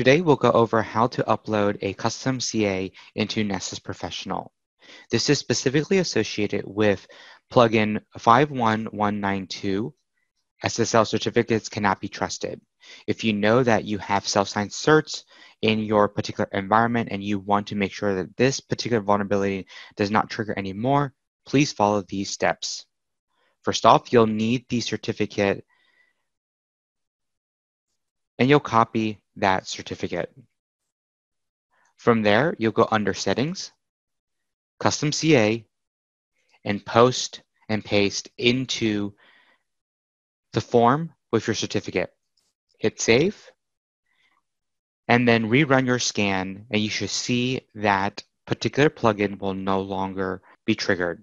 Today we'll go over how to upload a custom CA into Nessus Professional. This is specifically associated with plugin 51192 SSL certificates cannot be trusted. If you know that you have self-signed certs in your particular environment and you want to make sure that this particular vulnerability does not trigger anymore, please follow these steps. First off, you'll need the certificate and you'll copy that certificate. From there, you'll go under settings, custom CA, and post and paste into the form with your certificate. Hit save, and then rerun your scan, and you should see that particular plugin will no longer be triggered.